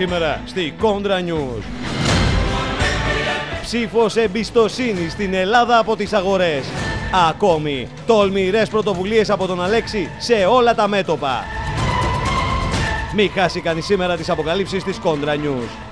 σήμερα στη Κόντρα News. Ψήφος εμπιστοσύνη στην Ελλάδα από τις αγορές. Ακόμη, τολμηρές πρωτοβουλίες από τον Αλέξη σε όλα τα μέτωπα. Μη χάσει κανείς σήμερα τις αποκαλύψεις της Κόντρα News.